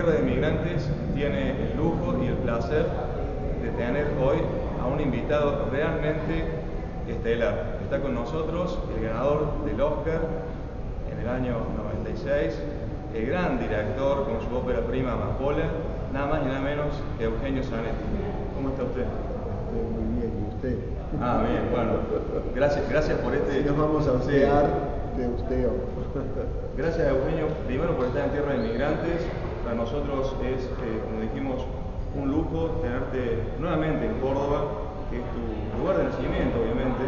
Tierra de Migrantes tiene el lujo y el placer de tener hoy a un invitado realmente estelar. Está con nosotros el ganador del Oscar en el año 96, el gran director con su ópera prima Amapola, nada más y nada menos que Eugenio Zanetti. ¿Cómo está usted? Estoy Muy bien, ¿y usted? Ah, bien, bueno. Gracias, gracias por este... Si nos vamos a auxiliar de usted. Gracias, Eugenio, primero por estar en Tierra de Migrantes, para nosotros es, eh, como dijimos, un lujo tenerte nuevamente en Córdoba, que es tu lugar de nacimiento, obviamente.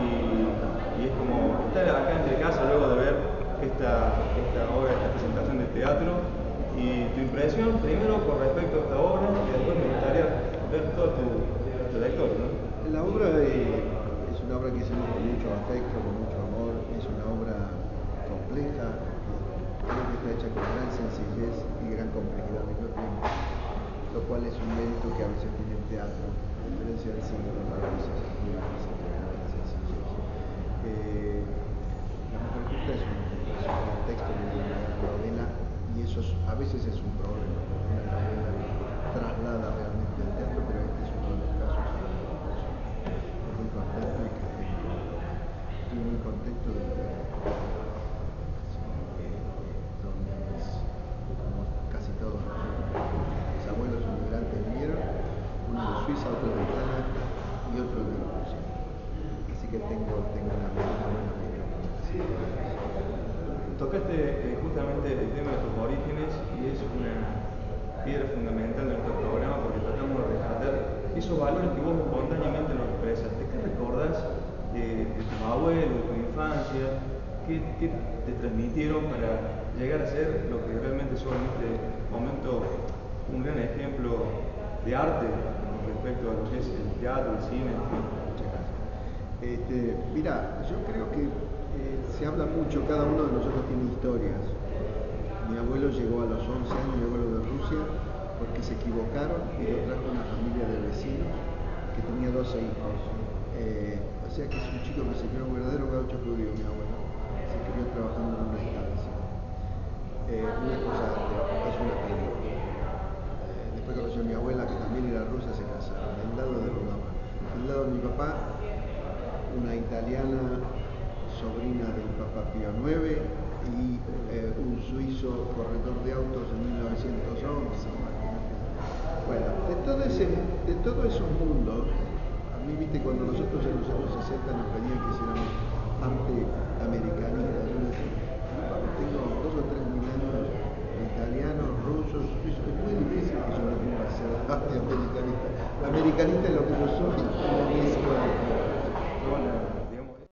Y, es como estar acá entre casa luego de ver esta, obra, esta presentación de teatro. Y tu impresión, primero con respecto a esta obra, y después me gustaría ver toda tu trayectoria. ¿no? La obra es una obra que hicimos con mucho afecto, lo cual es un mérito que a veces tiene el teatro, a diferencia del cine, que a veces es muy difícil tener la sencillez. Eh, la mujer justa es un, es un texto de una novela y eso es- a veces es un problema, porque una novela traslada realmente al teatro, pero este es uno de los casos en los que estoy muy contento y que tengo, estoy muy contento de ver que, donde mis, como casi todos mis abuelos inmigrantes vinieron, uno de Suiza, otro de Ghana y otro de Rusia. Así que tengo, tengo una. Tocaste eh, justamente el tema de tus orígenes y es una piedra fundamental de nuestro programa porque tratamos de rescatar esos valores que vos espontáneamente nos expresaste. ¿Qué recordás de, de tus abuelos, de tu infancia? ¿Qué, qué te transmitieron para llegar a ser lo que realmente sos en este momento un gran ejemplo de arte respecto a lo que es el teatro, el cine? en fin? Muchas gracias. Este, mira, yo creo que eh, se habla mucho, cada uno de nosotros tiene historias. Mi abuelo llegó a los 11 años, mi abuelo de Rusia, porque se equivocaron y lo trajo una familia de vecinos que tenía 12 hijos. Eh, o sea que es un chico que se crió un verdadero gaucho judío, mi abuelo. Se crió trabajando en una estancia. Eh, una cosa, es una película. Eh, después conoció a mi abuela, que también era rusa, se casaron, del lado de mi mamá. Del lado de mi papá, una italiana sobrina del Papa Pío IX y eh, un suizo corredor de autos en 1911. imagínate. Bueno, de todo, ese, de todos esos mundos, a mí, viste, cuando nosotros en los años 60 nos pedían que hiciéramos arte americanista, yo decía, "Papá, tengo dos o tres mil años italianos, rusos, suizos, es muy difícil que yo me ponga a hacer arte americanista. Americanista es lo que yo soy, one.